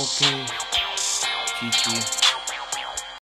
Okay. GG.